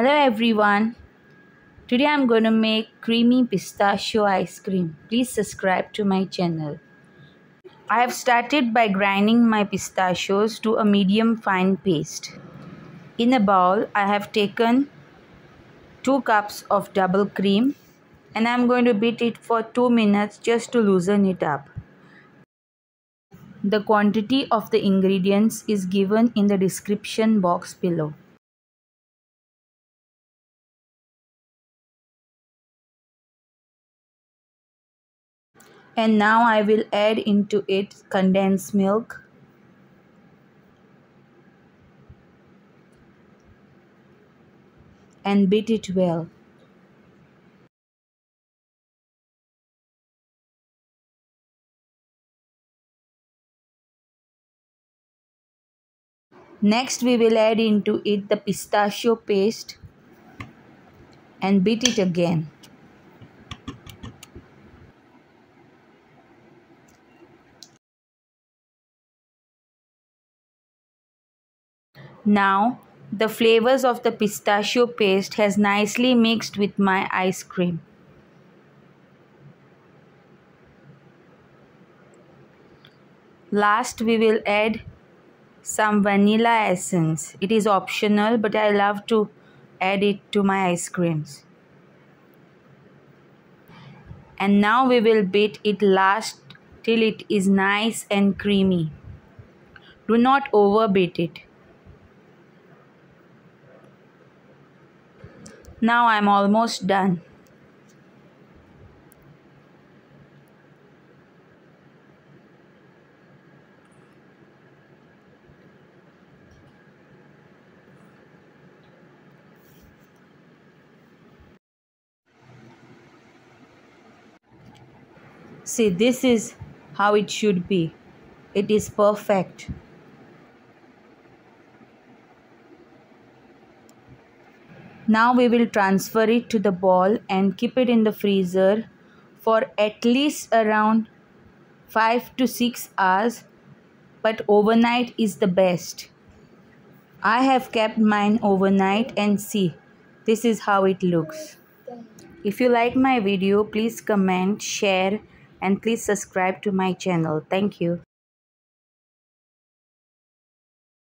Hello everyone. Today I'm going to make creamy pistachio ice cream. Please subscribe to my channel. I have started by grinding my pistachios to a medium fine paste. In a bowl I have taken 2 cups of double cream and I'm going to beat it for 2 minutes just to loosen it up. The quantity of the ingredients is given in the description box below. And now I will add into it condensed milk and beat it well. Next we will add into it the pistachio paste and beat it again. Now the flavors of the pistachio paste has nicely mixed with my ice cream. Last we will add some vanilla essence. It is optional but I love to add it to my ice creams. And now we will beat it last till it is nice and creamy. Do not overbeat it. Now I'm almost done. See, this is how it should be. It is perfect. Now we will transfer it to the bowl and keep it in the freezer for at least around 5 to 6 hours but overnight is the best. I have kept mine overnight and see this is how it looks. If you like my video please comment, share and please subscribe to my channel. Thank you.